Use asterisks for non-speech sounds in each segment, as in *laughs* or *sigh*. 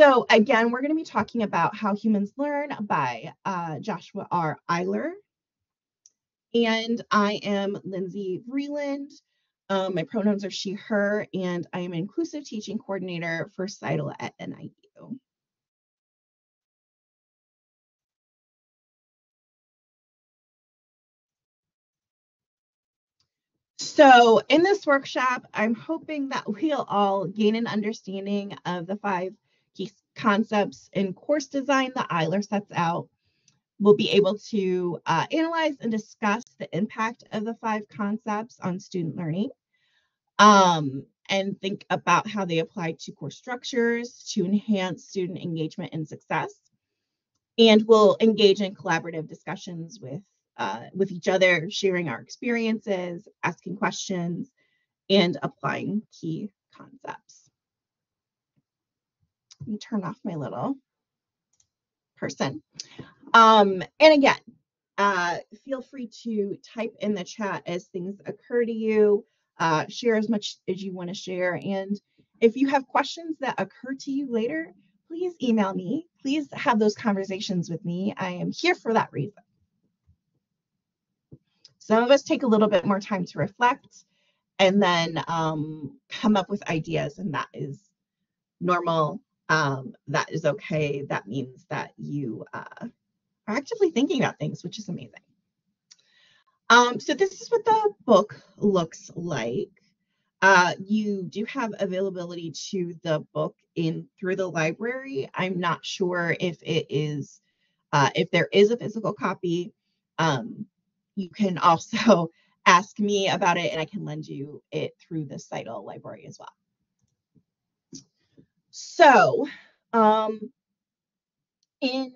So again, we're going to be talking about How Humans Learn by uh, Joshua R. Eyler. And I am Lindsay Vreeland. Um, my pronouns are she, her, and I am an inclusive teaching coordinator for CITL at NIU. So in this workshop, I'm hoping that *laughs* we'll all gain an understanding of the five key concepts in course design that Eyler sets out. We'll be able to uh, analyze and discuss the impact of the five concepts on student learning um, and think about how they apply to course structures to enhance student engagement and success. And we'll engage in collaborative discussions with uh, with each other, sharing our experiences, asking questions, and applying key concepts. Let me turn off my little person. Um, and again, uh, feel free to type in the chat as things occur to you, uh, share as much as you want to share. And if you have questions that occur to you later, please email me. Please have those conversations with me. I am here for that reason. Some of us take a little bit more time to reflect and then um, come up with ideas, and that is normal. Um, that is okay. That means that you uh, are actively thinking about things, which is amazing. Um, so this is what the book looks like. Uh, you do have availability to the book in through the library. I'm not sure if it is uh, if there is a physical copy. Um, you can *laughs* also ask me about it and I can lend you it through the CITL library as well. So, um, in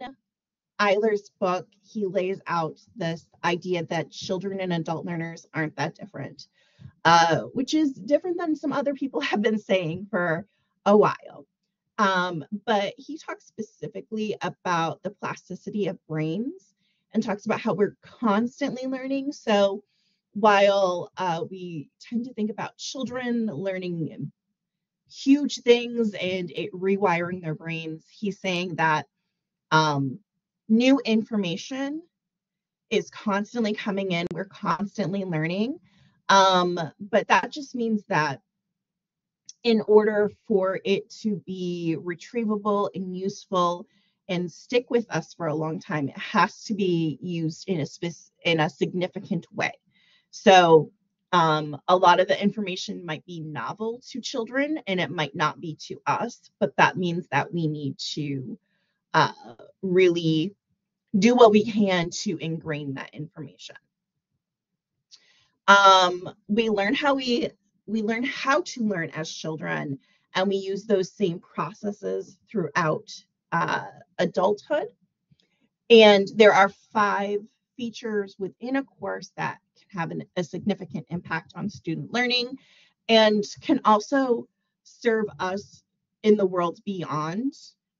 Eyler's book, he lays out this idea that children and adult learners aren't that different, uh, which is different than some other people *laughs* have been saying for a while. Um, but he talks specifically about the plasticity of brains and talks about how we're constantly learning. So while uh, we tend to think about children learning huge things and it rewiring their brains, he's saying that um, new information is constantly coming in. We're constantly learning. Um, but that just means that in order for it to be retrievable and useful and stick with us for a long time, it has to be used in a spec- in a significant way. So um, a lot of the information might be novel to children and it might not be to us, but that means that we need to uh, really do what we can to ingrain that information. Um, we learn how we we learn how to learn as children, and we use those same processes throughout uh, adulthood. And there are five features within a course that have an, a significant impact on student learning and can also serve us in the world beyond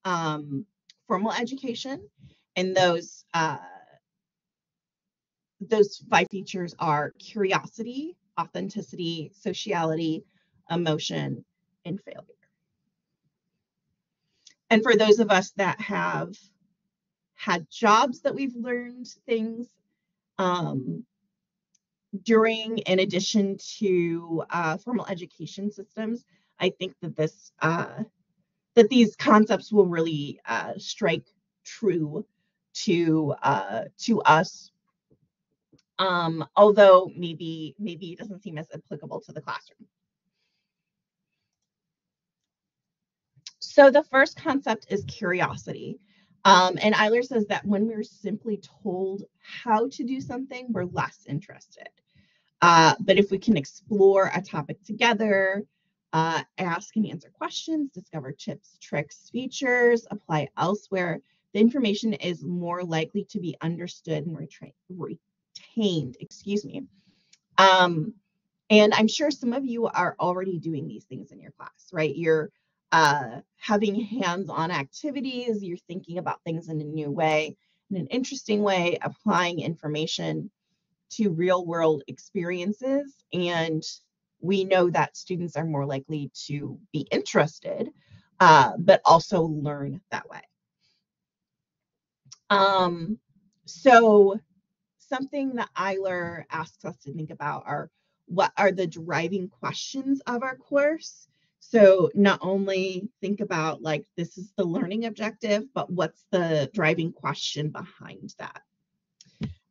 um, formal education. And those uh, those five features are curiosity, authenticity, sociality, emotion, and failure. And for those of us that have had jobs that we've learned things um, during, in addition to uh, formal education systems, I think that this uh, that these concepts will really uh, strike true to uh, to us. Um, although maybe maybe it doesn't seem as applicable to the classroom. So the first concept is curiosity. Um, and Eyler says that when we're simply told how to do something, we're less interested. Uh, but if we can explore a topic together, uh, ask and answer questions, discover tips, tricks, features, apply elsewhere, the information is more likely to be understood and retained. Excuse me. Um, and I'm sure some of you are already doing these things in your class, right? You're uh, having hands-on activities, you're thinking about things in a new way, in an interesting way, applying information to real world experiences. And we know that students are more likely to be interested uh, but also learn that way. Um, so something that Eyler asks us to think about are what are the driving questions of our course? So not only think about like this is the learning objective, but what's the driving question behind that?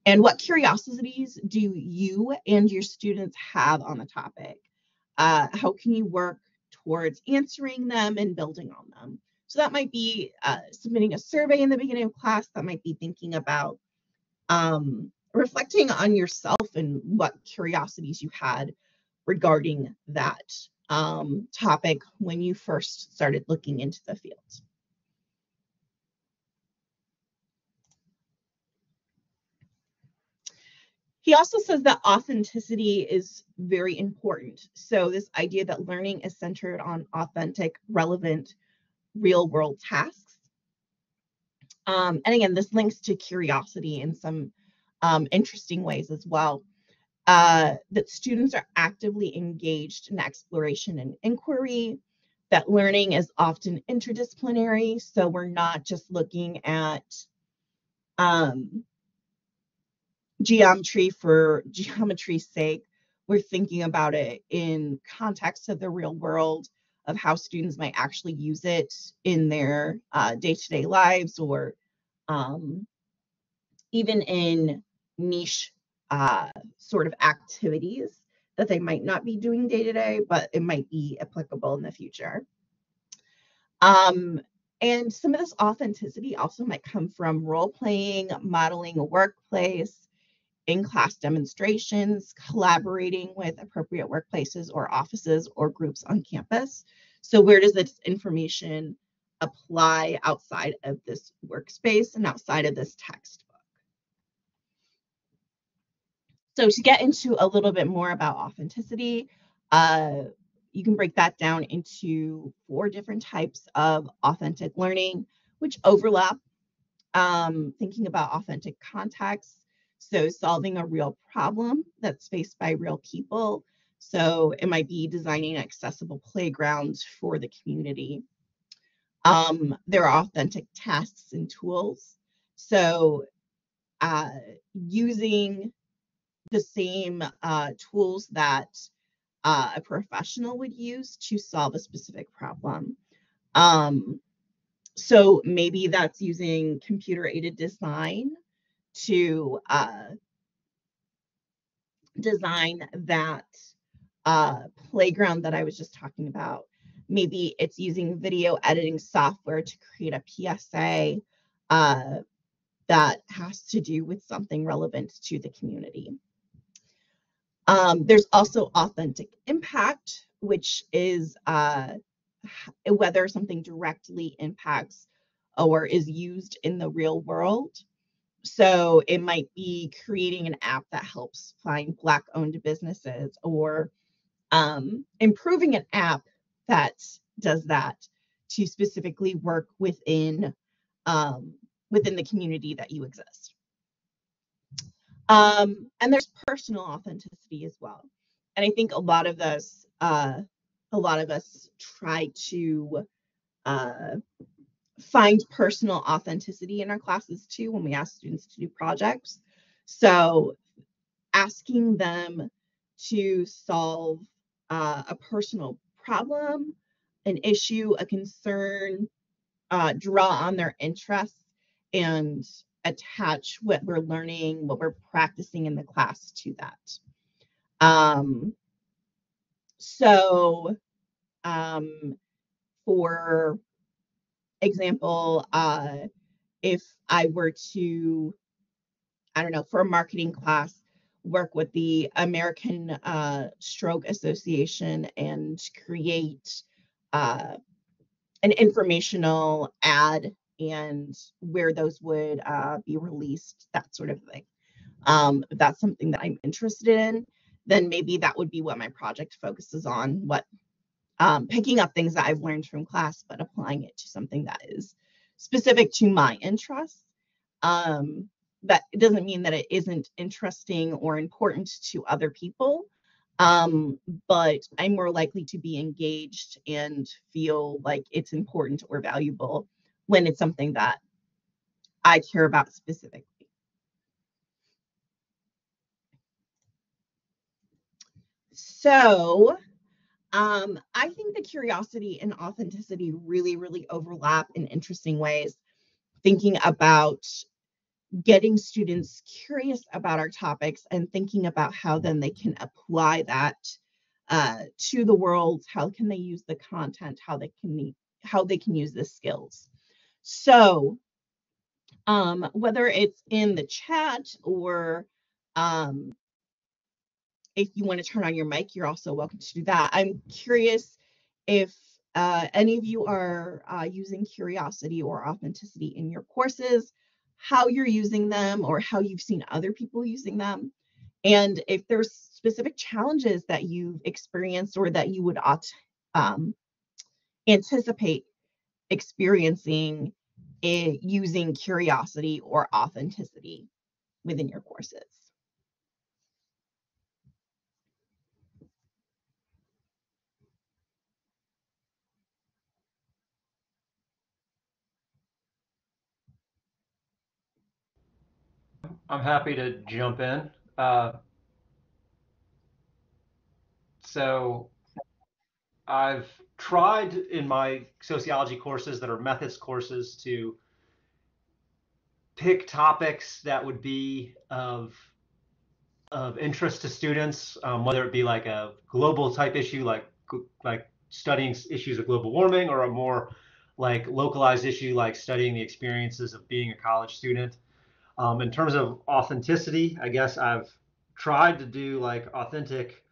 And what curiosities do you and your students have on the topic? Uh, how can you work towards answering them and building on them? So that might be uh, submitting a survey in the beginning of class. That might be thinking about um, reflecting on yourself and what curiosities you had regarding that um, topic when you first started looking into the field. He also says that authenticity is very important. So, this idea that learning is centered on authentic, relevant, real world tasks. Um, and again, this links to curiosity in some um, interesting ways as well. Uh, that students are actively engaged in exploration and inquiry, that learning is often interdisciplinary. So, we're not just looking at um, geometry for geometry's sake. We're thinking about it in context of the real world of how students might actually use it in their uh, day-to-day lives or um, even in niche uh, sort of activities that they might not be doing day to day, but it might be applicable in the future. Um, and some of this authenticity also might come from role playing, modeling a workplace, in class demonstrations, collaborating with appropriate workplaces or offices or groups on campus. So, where does this information apply outside of this workspace and outside of this textbook? So, to get into a little bit more about authenticity, uh, you can break that down into four different types of authentic learning, which overlap. Um, thinking about authentic context, so, solving a real problem that's faced by real people. So, it might be designing accessible playgrounds for the community. Um, there are authentic tasks and tools. So, uh, using the same uh, tools that uh, a professional would use to solve a specific problem. Um, so maybe that's using computer aided design to uh, design that uh, playground that I was just talking about. Maybe it's using video editing software to create a PSA uh, that has to do with something relevant to the community. Um, there's also authentic impact, which is uh, whether something directly impacts or is used in the real world. So it might be creating an app that helps find Black owned businesses or um, improving an app that does that to specifically work within um, within the community that you exist. Um, and there's personal authenticity as well. And I think a lot of us, uh, a lot of us try to uh, find personal authenticity in our classes too when we ask students to do projects. So asking them to solve uh, a personal problem, an issue, a concern, uh, draw on their interests and attach what we're learning, what we're practicing in the class to that. Um, so um, for example, uh, if I were to, I don't know, for a marketing class, work with the American uh, Stroke Association and create uh, an informational ad and where those would uh, be released, that sort of thing. Um, if that's something that I'm interested in, then maybe that would be what my project focuses on, what um, picking up things that I've learned from class, but applying it to something that is specific to my interests. Um, it doesn't mean that it isn't interesting or important to other people. um, but I'm more likely to be engaged and feel like it's important or valuable when it's something that I care about specifically. So, um, I think the curiosity and authenticity really, really overlap in interesting ways. Thinking about getting students curious about our topics and thinking about how then they can apply that uh, to the world. How can they use the content? How they can meet, how they can use the skills. So, um, whether it's in the chat or um, if you want to turn on your mic, you're also welcome to do that. I'm curious if uh, any of you are uh, using curiosity or authenticity in your courses, how you're using them, or how you've seen other people using them, and if there's specific challenges that you've experienced or that you would um, anticipate experiencing it, using curiosity or authenticity within your courses. I'm happy to jump in. Uh, so I've tried in my sociology courses that are methods courses to pick topics that would be of of interest to students, um, whether it be like a global type issue, like like studying issues of global warming, or a more like localized issue, like studying the experiences of being a college student. Um, in terms of authenticity, I guess I've tried to do like authentic,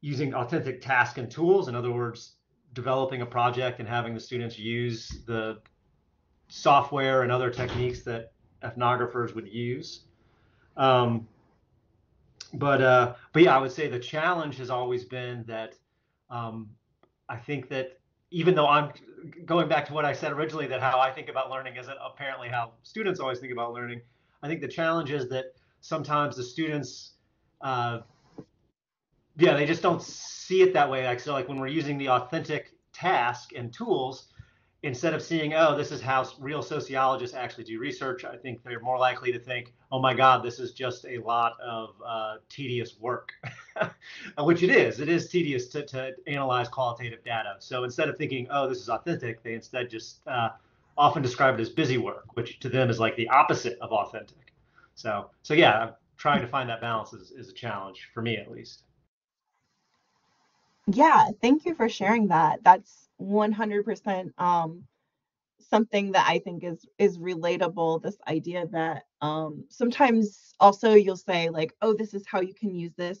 using authentic task and tools. In other words, developing a project and having the students use the software and other techniques that ethnographers would use. Um, but uh, but yeah, I would say the challenge has always been that um, I think that even though I'm going back to what I said originally, that how I think about learning isn't apparently how students always think about learning. I think the challenge is that sometimes the students, uh, yeah, they just don't see it that way. Like so, like when we're using the authentic task and tools, instead of seeing, oh, this is how real sociologists actually do research, I think they're more likely to think, oh my God, this is just a lot of uh, tedious work, *laughs* which it is. It is tedious to, to analyze qualitative data. So instead of thinking, oh, this is authentic, they instead just uh, often describe it as busy work, which to them is like the opposite of authentic. So, so yeah, trying to find that balance is, is a challenge for me at least. Yeah, thank you for sharing that. That's 100% um, something that I think is is relatable. This idea that um, sometimes also you'll say like, "Oh, this is how you can use this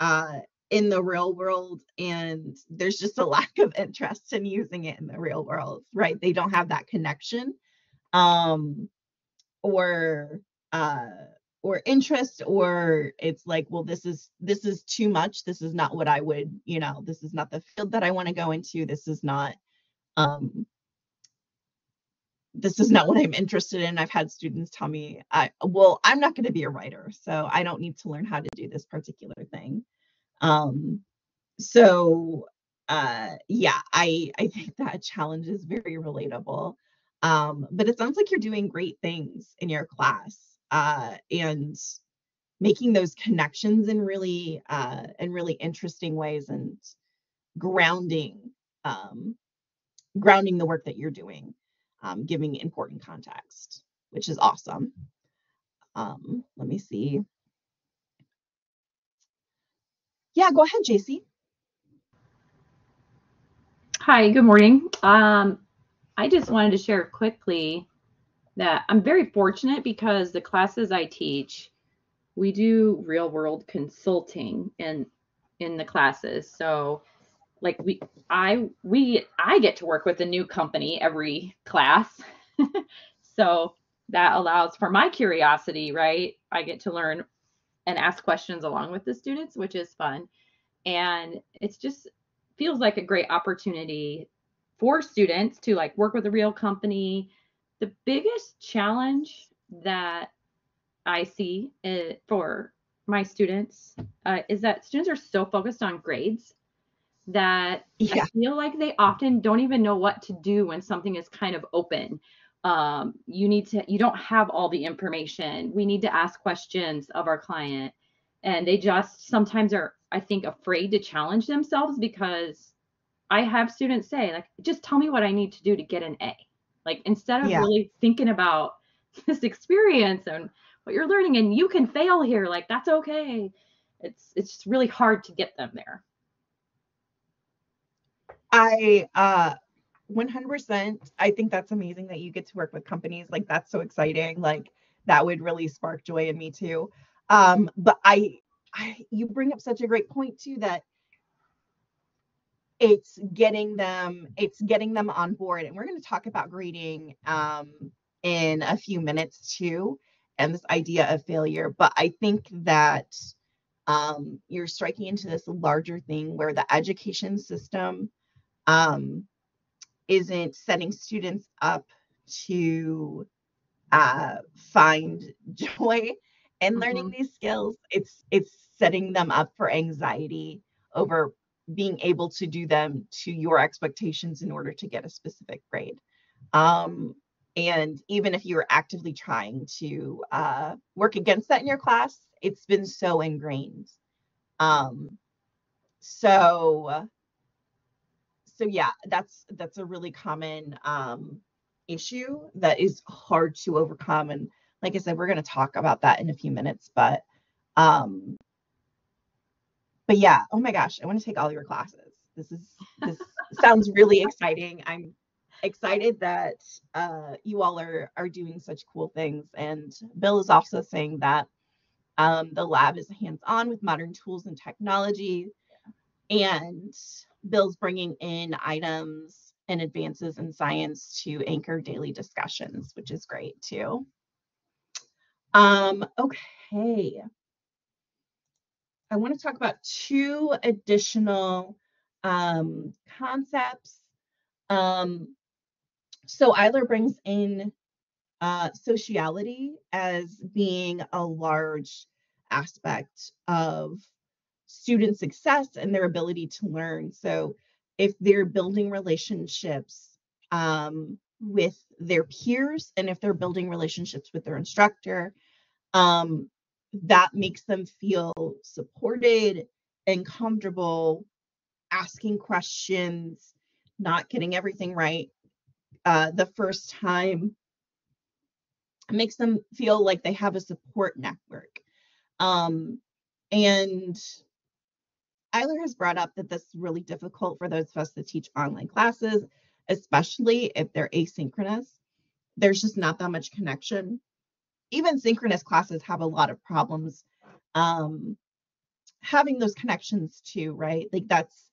uh, in the real world," and there's just a *laughs* lack of interest in using it in the real world, right? They don't have that connection, um, or uh, or interest or it's like well this is this is too much. This is not what i would you know this is not the field that i want to go into. This is not um this is not what i'm interested in. I've had students tell me i well i'm not going to be a writer so i don't need to learn how to do this particular thing um so uh yeah i i think that challenge is very relatable um but it sounds like you're doing great things in your class uh, and making those connections in really uh, in really interesting ways and grounding um, grounding the work that you're doing, um, giving important context, which is awesome. Um, let me see. Yeah, go ahead, JC. Hi, good morning. Um, I just wanted to share quickly that I'm very fortunate because the classes I teach, we do real world consulting in in the classes. So like we I we I get to work with a new company every class. *laughs* so that allows for my curiosity, right? I get to learn and ask questions along with the students, which is fun. And it's just feels like a great opportunity for students to like work with a real company, the biggest challenge that I see it, for my students uh, is that students are so focused on grades that Yeah. I feel like they often don't even know what to do when something is kind of open. Um, you need to, you don't have all the information. We need to ask questions of our client. And they just sometimes are, I think, afraid to challenge themselves because I have students say, like, just tell me what I need to do to get an A. Like, instead of Yeah. really thinking about *laughs* this experience and what you're learning, and you can fail here, like, that's okay. It's it's just really hard to get them there. I uh 100% I think that's amazing that you get to work with companies like that's so exciting like that would really spark joy in me too. Um but I I you bring up such a great point too that it's getting them it's getting them on board and we're going to talk about grading um in a few minutes too and this idea of failure but I think that um you're striking into this larger thing where the education system um, isn't setting students up to uh, find *laughs* joy in learning these skills. It's it's setting them up for anxiety over being able to do them to your expectations in order to get a specific grade. Um, and even if you're actively trying to uh, work against that in your class, it's been so ingrained. Um, so so yeah that's that's a really common um issue that is hard to overcome and like i said we're going to talk about that in a few minutes but um but yeah oh my gosh i want to take all your classes. This is this *laughs* sounds really exciting. I'm excited that uh you all are are doing such cool things and bill is also saying that um the lab is hands-on with modern tools and technology and Bill's bringing in items and advances in science to anchor daily discussions, which is great too. Um, okay. I want to talk about two additional um, concepts. Um, so Eyler brings in uh, sociality as being a large aspect of student success and their ability to learn. So if they're building relationships um, with their peers and if they're building relationships with their instructor, um, that makes them feel supported and comfortable asking questions, not getting everything right uh, the first time. It makes them feel like they have a support network. Um, and Eyler has brought up that this is really difficult for those of us that teach online classes, especially if they're asynchronous. There's just not that much connection. Even synchronous classes have a lot of problems um, having those connections too, right? Like that's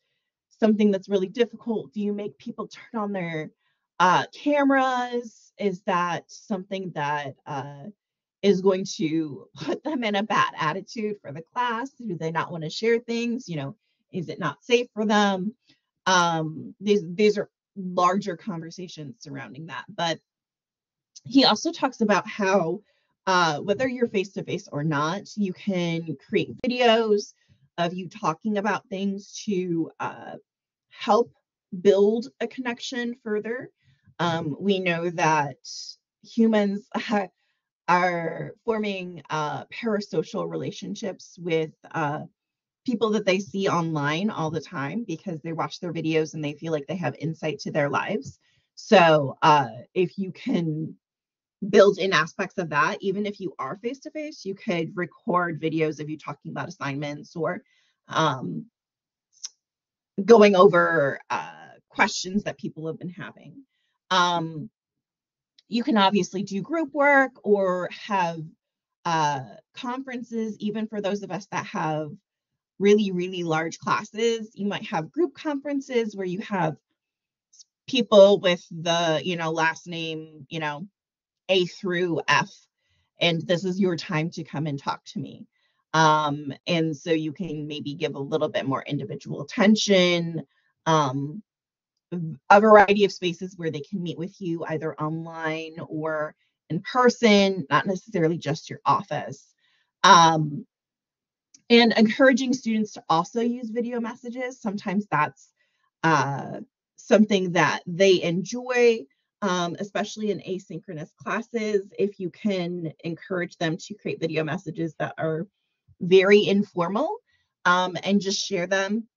something that's really difficult. Do you make people turn on their uh, cameras? Is that something that uh, is going to put them in a bad attitude for the class? Do they not want to share things? You know, is it not safe for them? Um, these these are larger conversations surrounding that. But he also talks about how uh, whether you're face to face or not, you can create videos of you talking about things to uh, help build a connection further. Um, we know that humans *laughs* are forming uh, parasocial relationships with uh, people that they see online all the time because they watch their videos and they feel like they have insight to their lives. So uh, if you can build in aspects of that, even if you are face to face, you could record videos of you talking about assignments or um, going over uh, questions that people have been having. Um, you can obviously do group work or have uh, conferences, even for those of us that have really, really large classes. You might have group conferences where you have people with the, you know, last name, you know, A through F, and this is your time to come and talk to me. Um, and so you can maybe give a little bit more individual attention. Um, a variety of spaces where they can meet with you either online or in person, not necessarily just your office. Um, and encouraging students to also use video messages. Sometimes that's uh, something that they enjoy, um, especially in asynchronous classes. If you can encourage them to create video messages that are very informal um, and just share them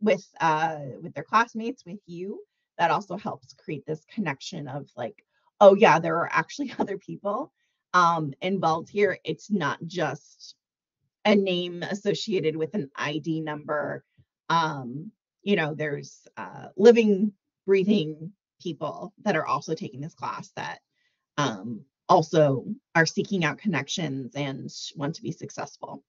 with uh, with their classmates, with you, that also helps create this connection of like, oh yeah, there are actually *laughs* other people um, involved here. It's not just a name associated with an ID number. Um, you know, there's uh, living, breathing people that are also taking this class that um, also are seeking out connections and want to be successful.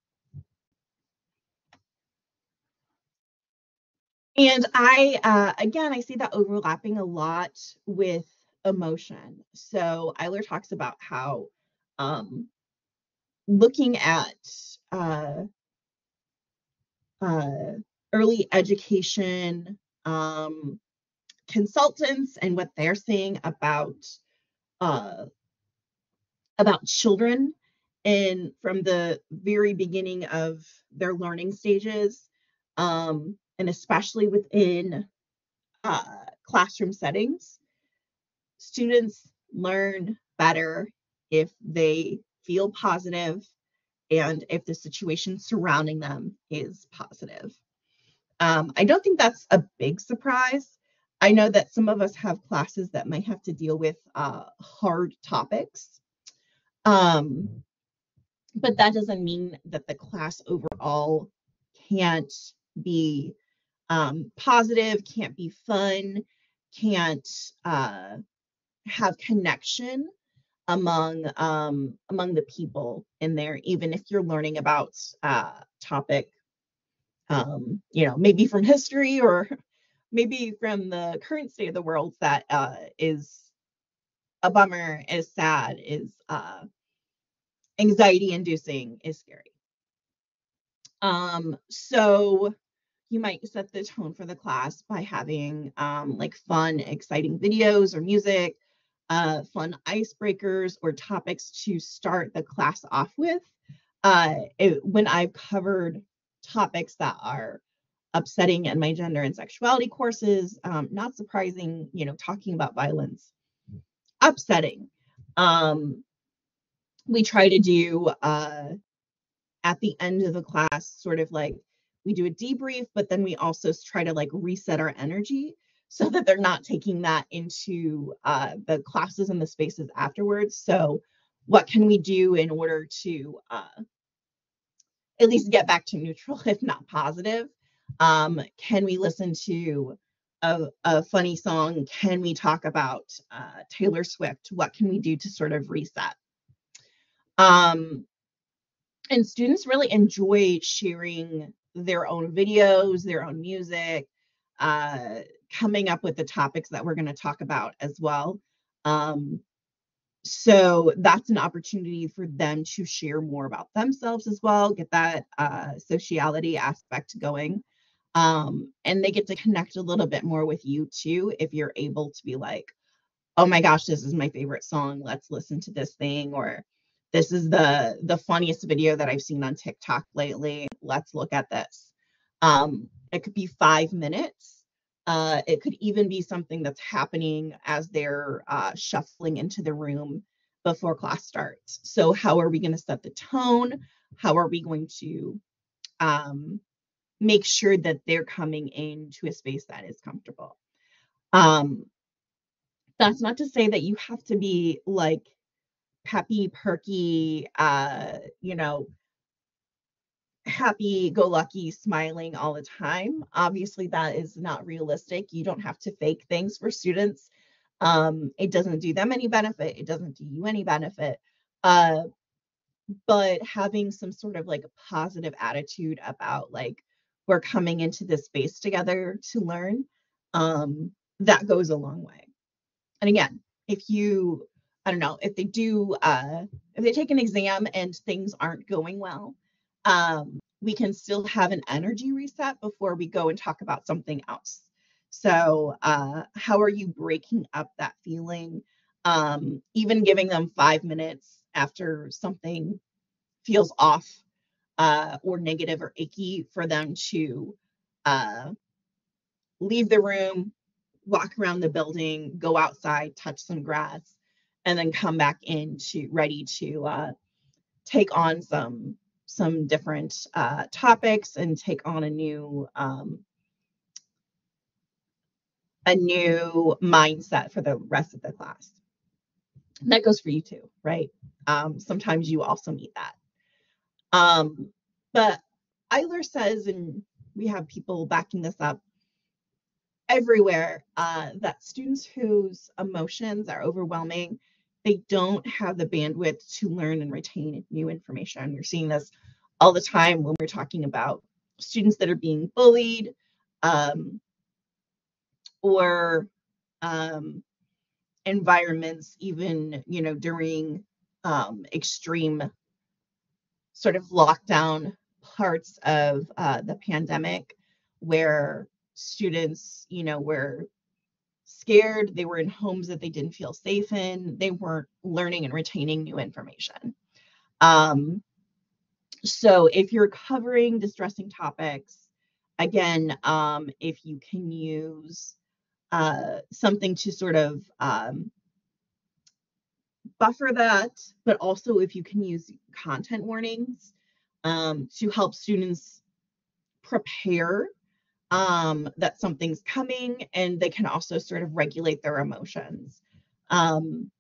And I, uh, again, I see that overlapping a lot with emotion. So Eyler talks about how um, looking at uh, uh, early education um, consultants and what they're saying about uh, about children and from the very beginning of their learning stages um, and especially within uh, classroom settings students learn better if they feel positive and if the situation surrounding them is positive. Um, I don't think that's a big surprise. I know that some of us have classes that might have to deal with uh, hard topics. Um, but that doesn't mean that the class overall can't be um, positive, can't be fun, can't uh, have connection among um, among the people in there, even if you're learning about uh, topic, um, you know, maybe from history or *laughs* maybe from the current state of the world that uh, is a bummer, is sad, is uh, anxiety inducing, is scary. Um, so you might set the tone for the class by having um, like fun, exciting videos or music uh, fun icebreakers or topics to start the class off with. Uh, it, when I've covered topics that are upsetting in my gender and sexuality courses, um, not surprising, you know, talking about violence, upsetting. Um, we try to do uh, at the end of the class, sort of like we do a debrief, but then we also try to like reset our energy so that they're not taking that into uh, the classes and the spaces afterwards. So, what can we do in order to uh, at least get back to neutral, *laughs* if not positive? Um, can we listen to a, a, funny song? Can we talk about uh, Taylor Swift? What can we do to sort of reset? Um, and students really enjoy sharing their own videos, their own music, uh, coming up with the topics that we're going to talk about as well. Um, so that's an opportunity for them to share more about themselves as well, get that uh, sociality aspect going. Um, and they get to connect a little bit more with you too if you're able to be like, oh my gosh, this is my favorite song. Let's listen to this thing. Or this is the the funniest video that I've seen on TikTok lately. Let's look at this. Um, it could be five minutes uh, it could even be something that's happening as they're uh, shuffling into the room before class starts. So, how are we going to set the tone? How are we going to um, make sure that they're coming into a space that is comfortable? Um, that's not to say that you have to be like peppy, perky, uh, you know, happy go lucky smiling all the time. Obviously that is not realistic. You don't have to fake things for students. Um it doesn't do them any benefit. It doesn't do you any benefit. Uh but having some sort of like a positive attitude about like we're coming into this space together to learn um that goes a long way. And again if you i don't know if they do uh if they take an exam and things aren't going well um, we can still have an energy reset before we go and talk about something else. So, uh, how are you breaking up that feeling? Um, even giving them five minutes after something feels off uh, or negative or icky for them to uh, leave the room, walk around the building, go outside, touch some grass, and then come back in to ready to uh, take on some some different uh, topics and take on a new um, a new mindset for the rest of the class. And that goes for you too, right? Um, sometimes you also need that. Um, but Eyler says, and we have people backing this up everywhere, uh, that students whose emotions are overwhelming, they don't have the bandwidth to learn and retain new information. We're seeing this all the time when we're talking about students that are being bullied um, or um, environments, even you know during um, extreme sort of lockdown parts of uh, the pandemic, where students, you know, were scared, they were in homes that they didn't feel safe in, they weren't learning and retaining new information. Um, so if you're covering distressing topics, again, um, if you can use uh, something to sort of um, buffer that, but also if you can use content warnings um, to help students prepare um, that something's coming and they can also sort of regulate their emotions. Um,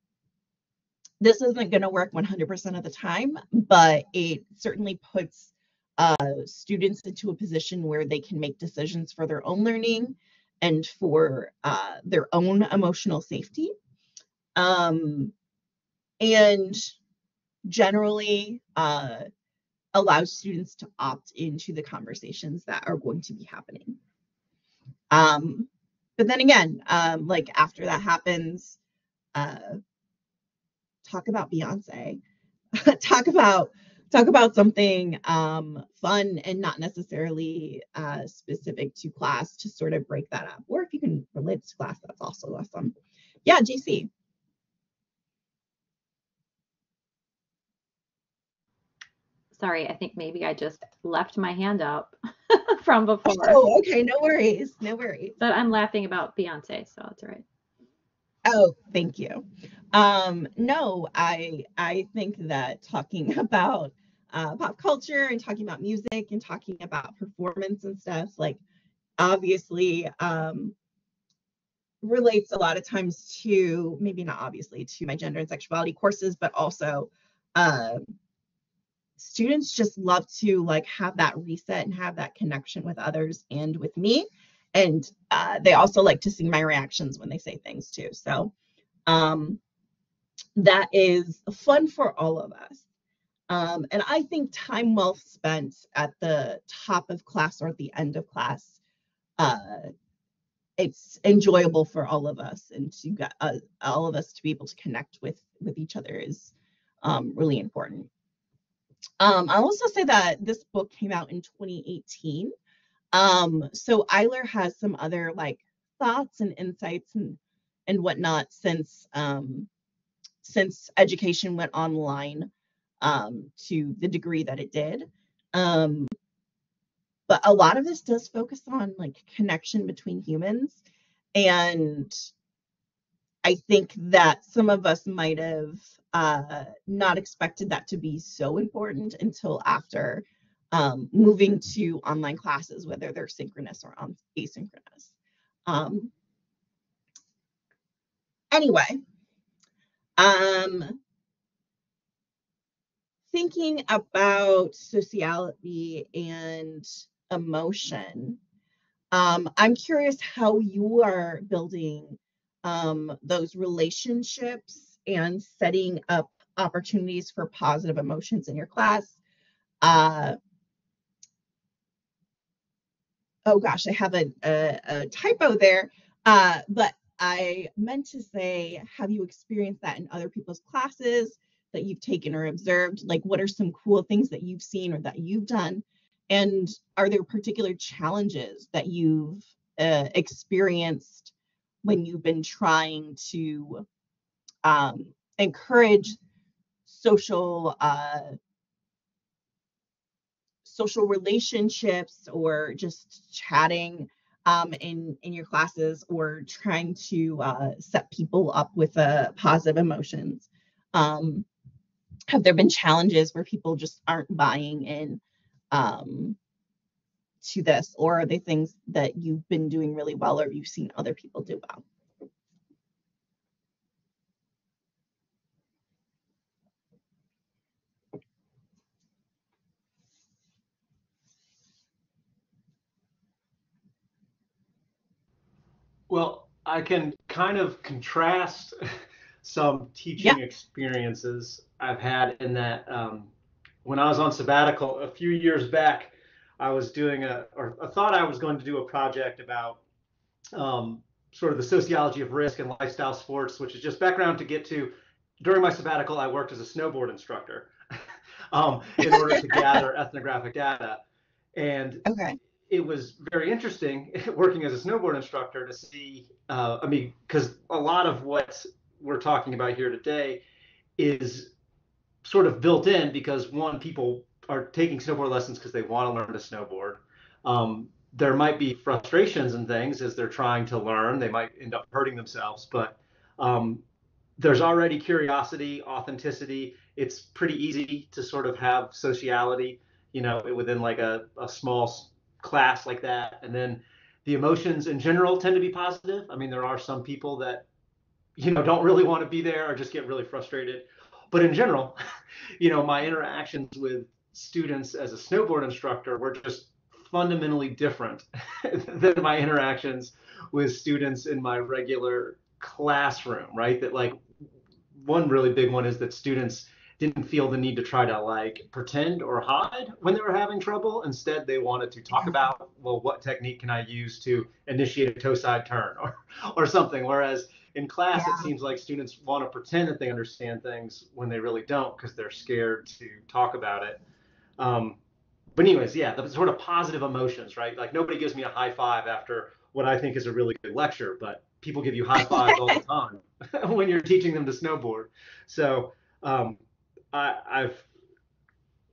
this isn't going to work 100% of the time, but it certainly puts uh, students into a position where they can make decisions for their own learning and for uh, their own emotional safety. Um, and generally uh, allows students to opt into the conversations that are going to be happening. Um, but then again, um, like after that happens, uh, talk about Beyonce, *laughs* talk about talk about something um, fun and not necessarily uh, specific to class to sort of break that up. Or if you can relate to class, that's also awesome. Yeah, JC. Sorry, I think maybe I just left my hand up *laughs* from before. Oh, okay, no worries, no worries. But I'm laughing about Beyonce, so it's all right. Oh, thank you. Um, no, I I think that talking *laughs* about uh, pop culture and talking about music and talking about performance and stuff, like obviously um, relates a lot of times to maybe not obviously to my gender and sexuality courses, but also um, students just love to like have that reset and have that connection with others and with me. And uh, they also like to see my reactions when they say things too. So um, that is fun for all of us. Um, and i think time well spent at the top of class or at the end of class uh, it's enjoyable for all of us. And to get uh, all of us to be able to connect with with each other is um, really important um, I'll also say that this book came out in 2018. Um, so Eyler has some other like thoughts and insights and and whatnot since um, since education went online um, to the degree that it did. Um, but a lot of this does focus on like connection between humans, and I think that some of us might have uh, not expected that to be so important until after um, moving to online classes, whether they're synchronous or asynchronous. Um, anyway, um, thinking about sociality and emotion, um, I'm curious how you are building um, those relationships and setting up opportunities for positive emotions in your class. Uh, oh gosh, I have a, a, a typo there, uh, but I meant to say, have you experienced that in other people's classes that you've taken or observed? Like, what are some cool things that you've seen or that you've done? And are there particular challenges that you've uh, experienced when you've been trying to um, encourage social uh, social relationships or just chatting um, in in your classes or trying to uh, set people up with uh, positive emotions. Um, have there been challenges where people just aren't buying in um, to this or are they things that you've been doing really well or you've seen other people do well Well, I can kind of contrast *laughs* some teaching yeah experiences I've had in that um, when I was on sabbatical a few years back, I was doing a, or I thought I was going to do a project about um, sort of the sociology of risk and lifestyle sports, which is just background to get to. During my sabbatical, I worked as a snowboard instructor *laughs* um, in order to *laughs* gather ethnographic data. And okay it was very interesting *laughs* working as a snowboard instructor to see. Uh, I mean, because a lot of what we're talking about here today is sort of built in because one, people are taking snowboard lessons because they want to learn to snowboard. Um, there might be frustrations and things as they're trying to learn. They might end up hurting themselves, but um, there's already curiosity, authenticity. It's pretty easy to sort of have sociality, you know, within like a, a small class like that. And then the emotions in general tend to be positive. I mean, there are some people that, you know, don't really want to be there or just get really frustrated. But in general, *laughs* you know, my interactions with students as a snowboard instructor were just fundamentally different *laughs* than my interactions with students in my regular classroom, right? That like one really big one is that students didn't feel the need to try to like pretend or hide when they were having trouble. Instead, they wanted to talk about, well, what technique can I use to initiate a toe side turn *laughs* or, or something. Whereas in class, yeah. it seems like students want to pretend that they understand things when they really don't because they're scared to talk about it. Um, but anyways, yeah, the sort of positive emotions, right? Like nobody gives me a high five after what I think is a really good lecture, but people give you high fives all the *laughs* time *laughs* when you're teaching them to snowboard. So um, I, I've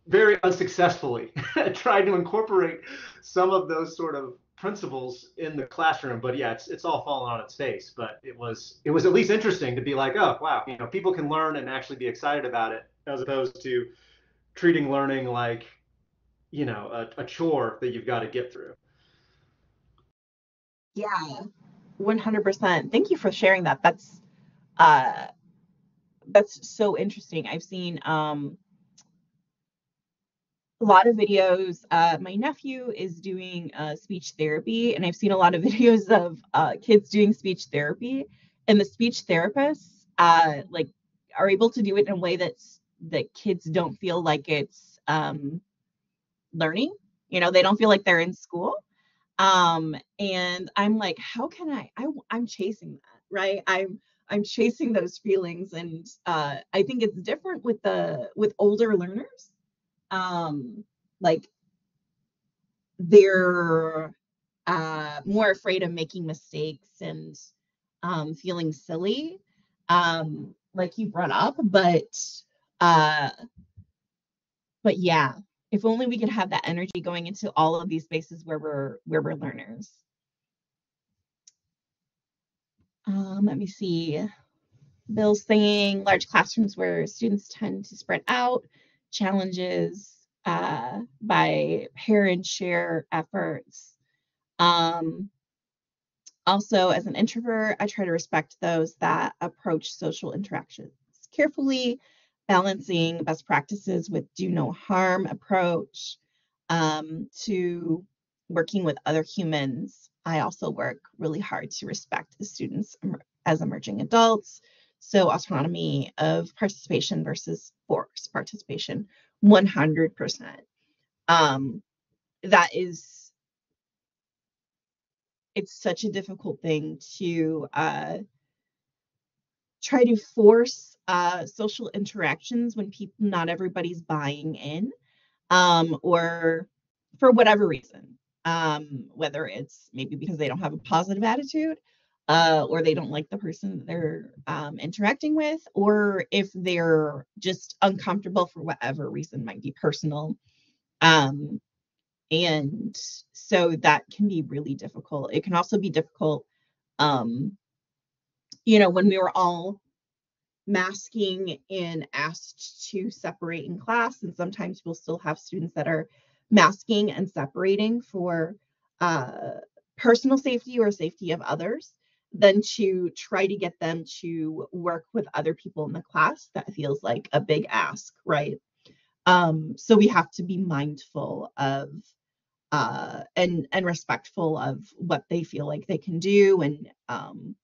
very unsuccessfully *laughs* tried to incorporate some of those sort of principles in the classroom but yeah it's it's all fallen on its face but it was it was at least interesting to be like oh wow you know people can learn and actually be excited about it as opposed to treating learning like you know a, a chore that you've got to get through. Yeah 100% thank you for sharing that. That's uh that's so interesting. I've seen um, a lot of videos. Uh, my nephew is doing uh, speech therapy, and I've seen a lot of *laughs* videos of uh, kids doing speech therapy, and the speech therapists uh, like are able to do it in a way that's that kids don't feel like it's um, learning. You know, they don't feel like they're in school. Um, and I'm like, how can I? I I'm chasing that, right? I'm I'm chasing those feelings, and uh, I think it's different with the with older learners. Um, like they're uh, more afraid of making mistakes and um, feeling silly, um, like you brought up. But uh, but yeah, if only we could have that energy going into all of these spaces where we're where we're learners. Um, let me see. Bill's saying large classrooms where students tend to spread out, challenges uh, by parent share efforts. Um, also, as an introvert, I try to respect those that approach social interactions carefully, balancing best practices with do no harm approach um, to working with other humans I also work really hard to respect the students as emerging adults. So, autonomy of participation versus forced participation, 100%. Um, that is, it's such a difficult thing to uh, try to force uh, social interactions when people, not everybody's buying in, um, or for whatever reason um, whether it's maybe because they don't have a positive attitude uh, or they don't like the person that they're um, interacting with, or if they're just uncomfortable for whatever reason, might be personal. Um, and so that can be really difficult. It can also be difficult, um, you know, when we were all masking and asked to separate in class, and sometimes we'll still have students that are masking and separating for uh, personal safety or safety of others than to try to get them to work with other people in the class that feels like a big ask right? Um, so we have to be mindful of uh, and and respectful of what they feel like they can do and um,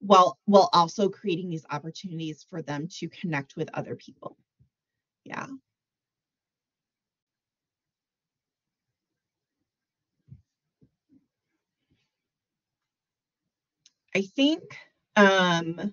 while while also creating these opportunities for them to connect with other people. Yeah I think um,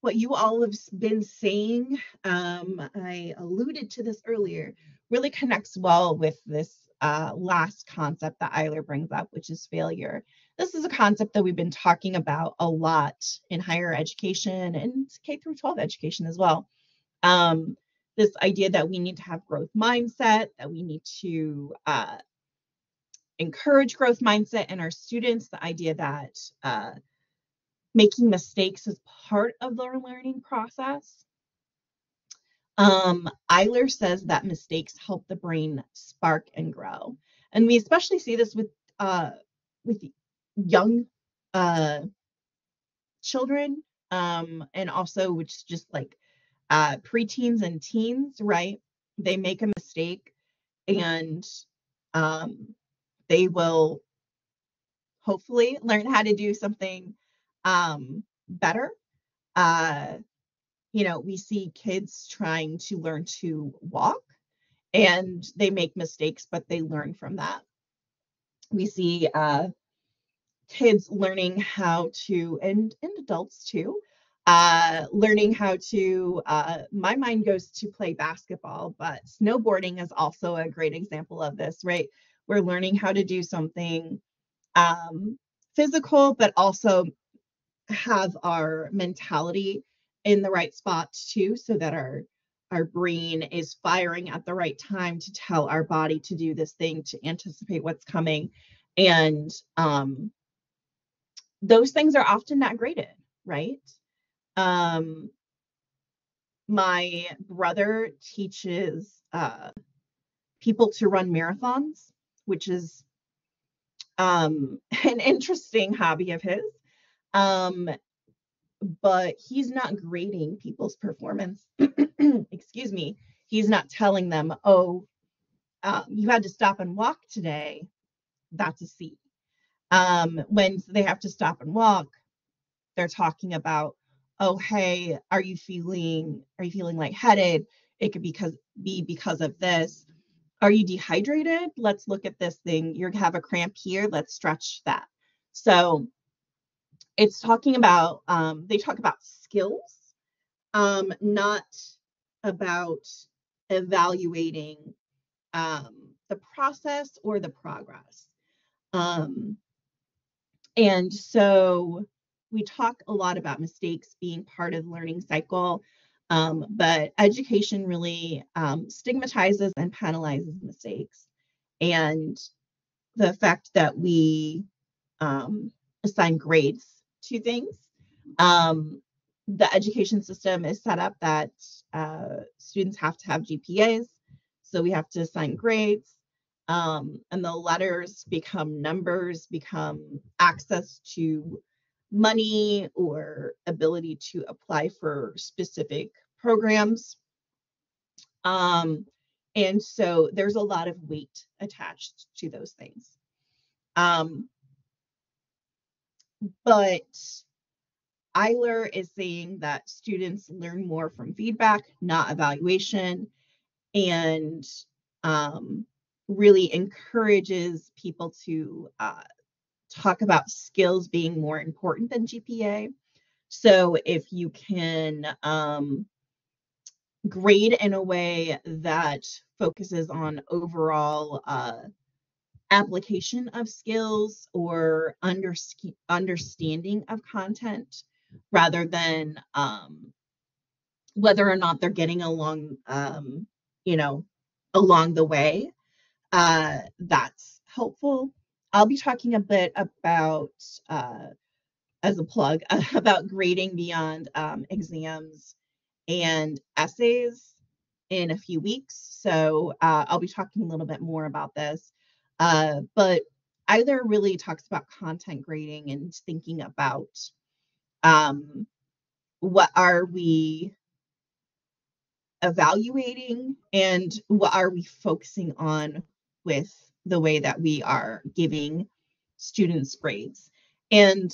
what you all have been saying, um, I alluded to this earlier, really connects well with this uh, last concept that Eyler brings up, which is failure. This is a concept that we've been talking about a lot in higher education and K through 12 education as well. Um, this idea that we need to have growth mindset, that we need to uh, encourage growth mindset in our students, the idea that uh, making mistakes is part of their learning process. Um, Eyler says that mistakes help the brain spark and grow. And we especially see this with uh, with young uh, children um, and also which just like uh, preteens and teens, right? They make a mistake and um, they will hopefully learn how to do something um, better. Uh, you know, we see kids trying to learn to walk and they make mistakes, but they learn from that. We see uh, kids learning how to, and, and adults too, uh, learning how to, uh, my mind goes to play basketball, but snowboarding is also a great example of this, right? We're learning how to do something um, physical, but also have our mentality in the right spots too, so that our our brain is firing at the right time to tell our body to do this thing to anticipate what's coming. And um, those things are often not graded right? Um, my brother teaches uh, people to run marathons which is um, *laughs* an interesting hobby of his. Um, but he's not grading people's performance. *clears throat* Excuse me. He's not telling them, oh, um, you had to stop and walk today. That's a C. Um, when they have to stop and walk, they're talking about, oh, hey, are you feeling are you feeling lightheaded? It could because be because of this. Are you dehydrated? Let's look at this thing. You have a cramp here. Let's stretch that. So it's talking about, um, they talk about skills, um, not about evaluating um, the process or the progress. Um, and so we talk a lot about mistakes being part of the learning cycle. Um, but education really um, stigmatizes and penalizes mistakes. And the fact that we um, assign grades to things, um, the education system is set up that uh, students have to have GPAs. So we have to assign grades. Um, and the letters become numbers, become access to money or ability to apply for specific programs. Um, and so there's a lot of weight attached to those things. Um, but Eyler is saying that students learn more from feedback, not evaluation, and um, really encourages people to uh, talk about skills being more important than GPA. So if you can um, grade in a way that focuses on overall uh, application of skills or under, understanding of content rather than um, whether or not they're getting along, um, you know, along the way. Uh, that's helpful. I'll be talking a bit about, uh, as a plug, *laughs* about grading beyond um, exams and essays in a few weeks. So uh, I'll be talking a little bit more about this. Uh, but Eyler really talks about content grading and thinking about um, what are we evaluating and what are we focusing on with the way that we are giving students grades. And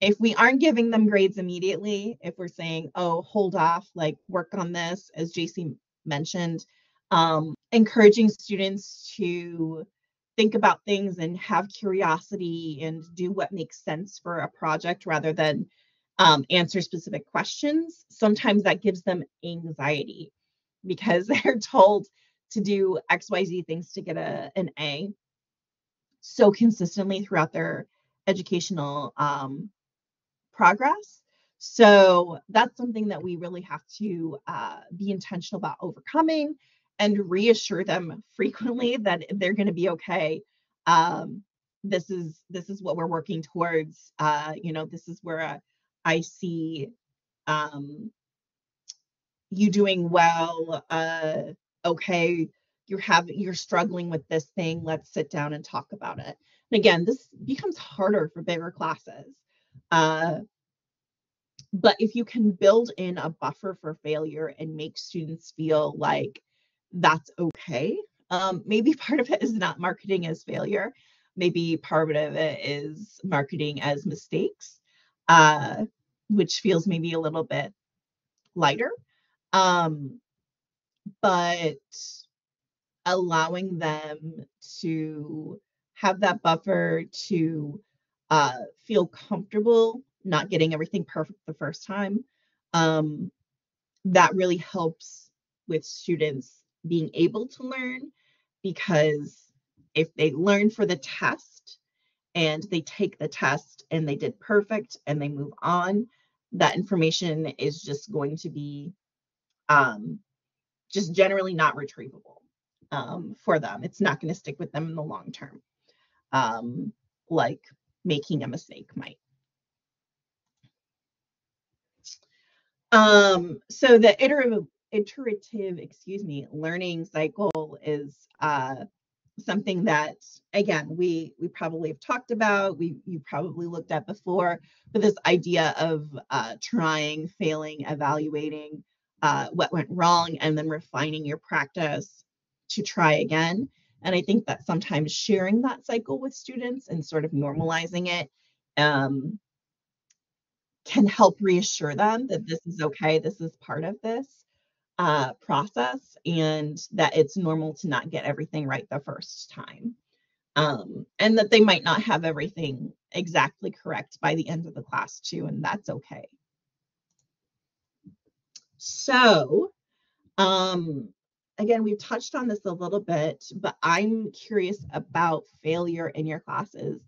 if we aren't giving them grades immediately, if we're saying, oh, hold off, like work on this, as JC mentioned, um, encouraging students to think about things and have curiosity and do what makes sense for a project rather than um, answer specific questions. Sometimes that gives them anxiety because *laughs* they're told to do XYZ things to get a, an A so consistently throughout their educational um, progress. So that's something that we really have to uh, be intentional about overcoming and reassure them frequently that they're going to be okay. Um, this is this is what we're working towards. Uh, you know, this is where uh, I see um, you doing well. Uh, okay, you're having you're struggling with this thing. Let's sit down and talk about it. And again, this becomes harder for bigger classes. Uh, but if you can build in a buffer for failure and make students feel like that's okay. Um, maybe *laughs* part of it is not marketing as failure. Maybe part of it is marketing as mistakes, uh, which feels maybe a little bit lighter. Um, but allowing them to have that buffer to uh, feel comfortable not getting everything perfect the first time um, that really helps with students being able to learn because if they learn for the test and they take the test and they did perfect and they move on, that information is just going to be um, just generally not retrievable um, for them. It's not going to stick with them in the long term, um, like making a mistake might. Um, so the iterative iterative, excuse me, learning cycle is uh, something that again we we probably have talked about we you probably looked at before but this idea of uh, trying failing evaluating uh, what went wrong and then refining your practice to try again and i think that sometimes sharing that cycle with students and sort of normalizing it um, can help reassure them that this is okay this is part of this uh, process and that it's normal to not get everything right the first time. Um, and that they might not have everything exactly correct by the end of the class, too, and that's okay. So, um, again, we've touched on this a little bit, but I'm curious about failure in your classes.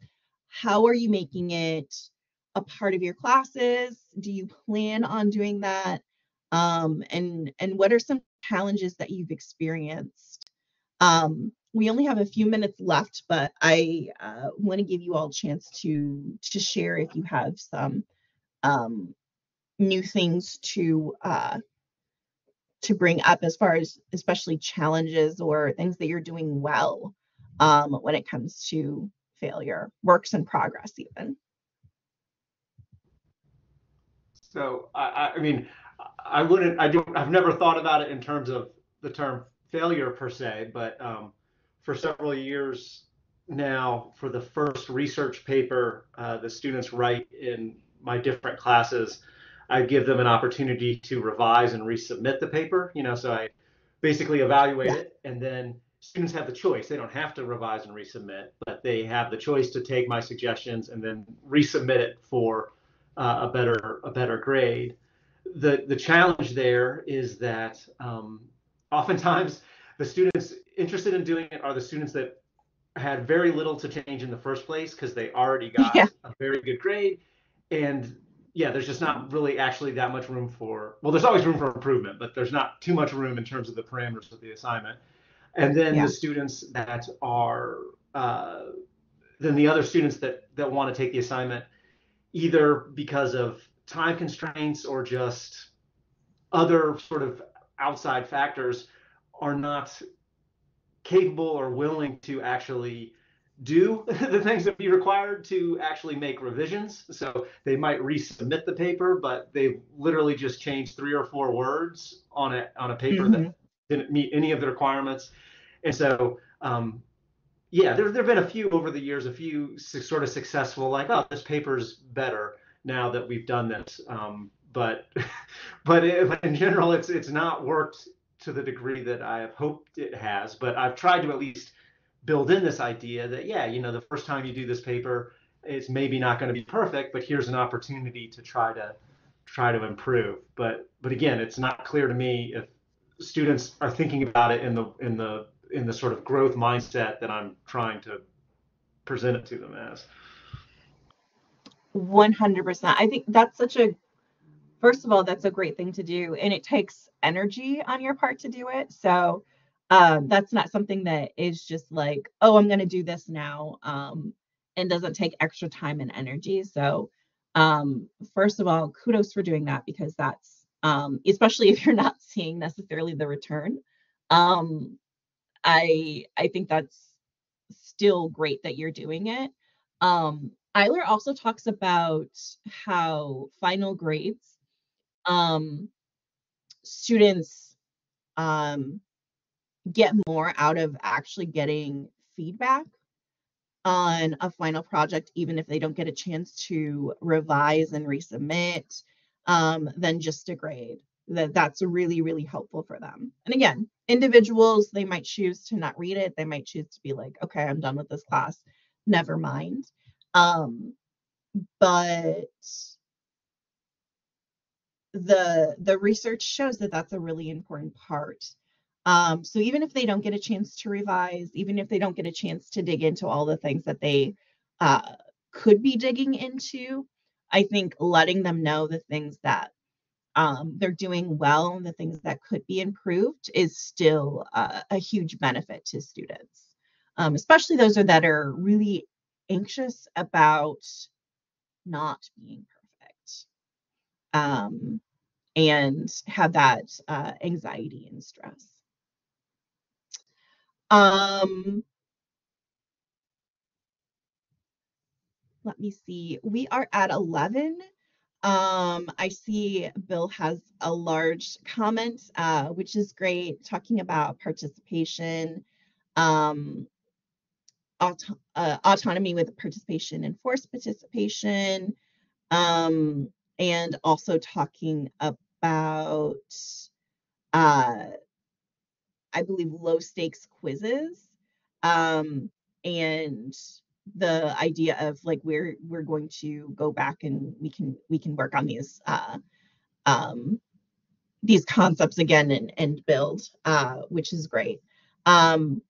How are you making it a part of your classes? Do you plan on doing that? um, and and what are some challenges that you've experienced um, we only have a few minutes left but i uh, want to give you all a chance to to share if you have some um, new things to uh, to bring up as far as especially challenges or things that you're doing well um, when it comes to failure works in progress even so i i mean I wouldn't. I don't. I've never thought about it in terms of the term failure per se, but um, for several years now, for the first research paper uh, the students write in my different classes, I give them an opportunity to revise and resubmit the paper. You know, so I basically evaluate yeah. it, and then students have the choice. They don't have to revise and resubmit, but they have the choice to take my suggestions and then resubmit it for uh, a better a better grade the the challenge there is that um, oftentimes the students interested in doing it are the students that had very little to change in the first place because they already got yeah. a very good grade and yeah there's just not really actually that much room for well there's always room for improvement but there's not too much room in terms of the parameters of the assignment and then Yeah. the students that are uh, then the other students that that want to take the assignment either because of time constraints or just other sort of outside factors are not capable or willing to actually do *laughs* the things that be required to actually make revisions. So they might resubmit the paper, but they've literally just changed three or four words on a on a paper Mhm. that didn't meet any of the requirements. And so, um, yeah, there there've been a few over the years, a few sort of successful, like, oh, this paper's better now that we've done this. Um, but *laughs* but it, in general, it's it's not worked to the degree that I have hoped it has. But I've tried to at least build in this idea that yeah, you know, the first time you do this paper, it's maybe not going to be perfect, but here's an opportunity to try to try to improve. But but again, it's not clear to me if students are thinking about it in the in the in the sort of growth mindset that I'm trying to present it to them as. 100%. I think that's such a, first of all, that's a great thing to do. And it takes energy on your part to do it. So um, that's not something that is just like, oh, I'm going to do this now um, and doesn't take extra time and energy. So, um, first of all, kudos for doing that because that's, um, especially if you're not seeing necessarily the return. Um, I I think that's still great that you're doing it. Um, Eyler also talks about how final grades, um, students um, get more out of actually getting feedback on a final project, even if they don't get a chance to revise and resubmit, um, than just a grade. That that's really really helpful for them. And again, individuals they might choose to not read it. They might choose to be like, okay, I'm done with this class. Never mind. Um, but the the research shows that that's a really important part. Um, so even if they don't get a chance to revise, even if they don't get a chance to dig into all the things that they uh, could be digging into, I think letting them know the things that um, they're doing well and the things that could be improved is still uh, a huge benefit to students, um, especially those that are really anxious about not being perfect um, and have that uh, anxiety and stress. Um, let me see. We are at 11. Um, I see Bill has a large comment, uh, which is great, talking about participation, um, uh, autonomy with participation and forced participation, um, and also talking about, uh, I believe, low stakes quizzes, um, and the idea of like we're we're going to go back and we can we can work on these uh, um, these concepts again and and build, uh, which is great. Um,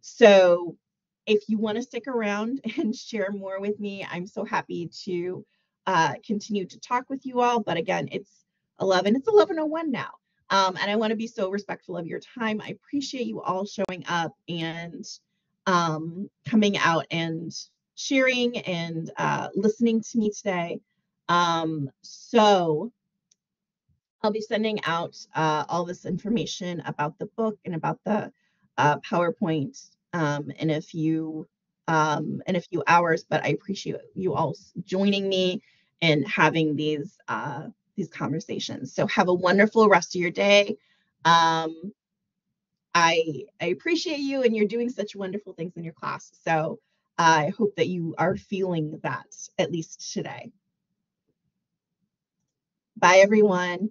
so if you want to stick around *laughs* and share more with me, I'm so happy to uh, continue to talk with you all. But again, it's 11. It's 11:01 now. Um, and I want to be so respectful of your time. I appreciate you all showing up and um, coming out and sharing and uh, listening to me today. Um, so I'll be sending out uh, all this information about the book and about the uh, PowerPoint um, in a few um, in a few hours. But I appreciate you all joining me and having these uh, these conversations. So have a wonderful rest of your day. Um, I I appreciate you and you're doing such wonderful things in your class. So I hope that you are feeling that at least today. Bye everyone.